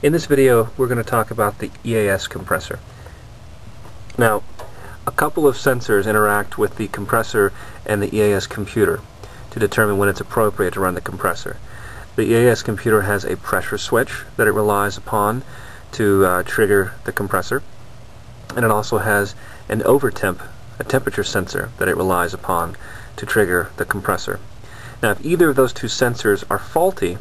In this video we're going to talk about the EAS compressor. Now a couple of sensors interact with the compressor and the EAS computer to determine when it's appropriate to run the compressor. The EAS computer has a pressure switch that it relies upon to uh, trigger the compressor and it also has an overtemp, a temperature sensor that it relies upon to trigger the compressor. Now if either of those two sensors are faulty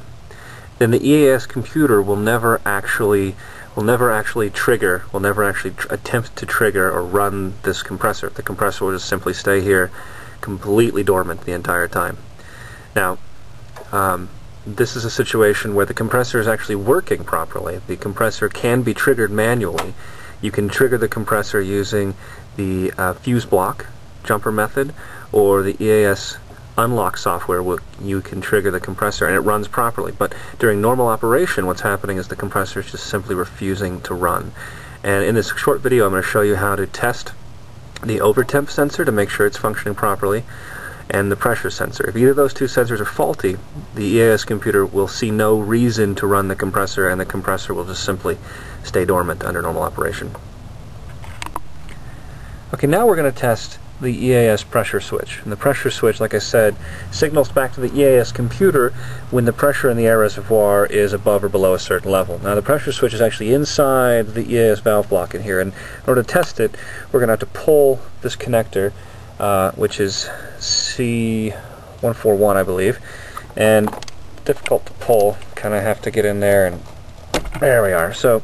then the EAS computer will never actually will never actually trigger, will never actually attempt to trigger or run this compressor. The compressor will just simply stay here completely dormant the entire time. Now, um, this is a situation where the compressor is actually working properly. The compressor can be triggered manually. You can trigger the compressor using the uh, fuse block jumper method or the EAS unlock software will, you can trigger the compressor and it runs properly. But during normal operation, what's happening is the compressor is just simply refusing to run. And in this short video, I'm going to show you how to test the overtemp sensor to make sure it's functioning properly and the pressure sensor. If either of those two sensors are faulty, the EAS computer will see no reason to run the compressor and the compressor will just simply stay dormant under normal operation. Okay, now we're going to test the EAS pressure switch. And the pressure switch, like I said, signals back to the EAS computer when the pressure in the air reservoir is above or below a certain level. Now the pressure switch is actually inside the EAS valve block in here, and in order to test it, we're going to have to pull this connector, uh, which is C141, I believe, and difficult to pull. Kind of have to get in there, and there we are. So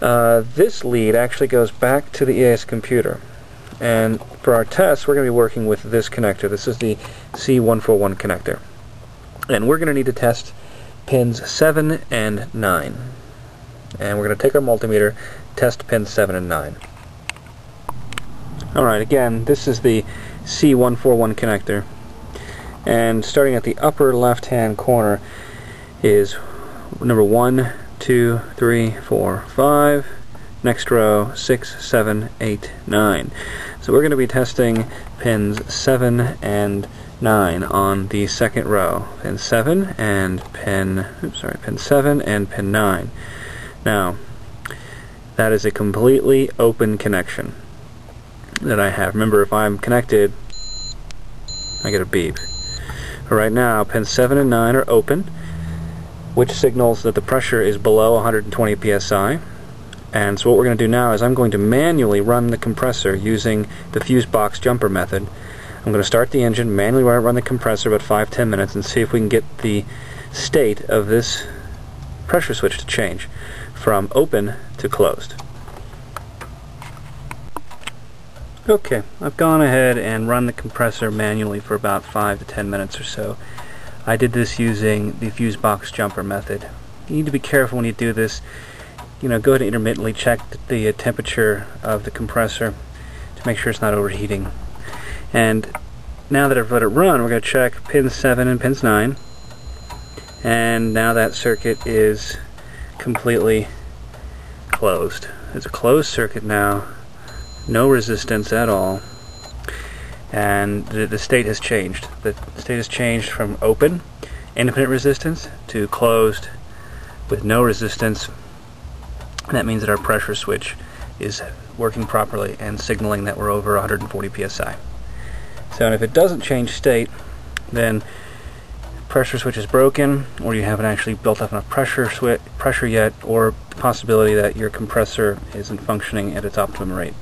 uh, this lead actually goes back to the EAS computer. And for our test, we're going to be working with this connector. This is the C141 connector. And we're going to need to test pins 7 and 9. And we're going to take our multimeter, test pins 7 and 9. Alright, again, this is the C141 connector. And starting at the upper left-hand corner is number 1, 2, 3, 4, 5. Next row, 6, 7, 8, 9. So we're going to be testing pins 7 and 9 on the second row. Pin 7 and pin, oops, sorry, pin 7 and pin 9. Now, that is a completely open connection that I have. Remember, if I'm connected, I get a beep. But right now, pins 7 and 9 are open, which signals that the pressure is below 120 psi. And so what we're going to do now is I'm going to manually run the compressor using the fuse box jumper method. I'm going to start the engine, manually run the compressor about 5-10 minutes and see if we can get the state of this pressure switch to change from open to closed. Okay, I've gone ahead and run the compressor manually for about 5 to 10 minutes or so. I did this using the fuse box jumper method. You need to be careful when you do this you know, go ahead and intermittently check the temperature of the compressor to make sure it's not overheating. And now that I've let it run, we're going to check pins 7 and pins 9. And now that circuit is completely closed. It's a closed circuit now, no resistance at all. And the, the state has changed. The state has changed from open, independent resistance, to closed with no resistance that means that our pressure switch is working properly and signaling that we're over 140 psi. So if it doesn't change state, then pressure switch is broken, or you haven't actually built up enough pressure pressure yet, or the possibility that your compressor isn't functioning at its optimum rate.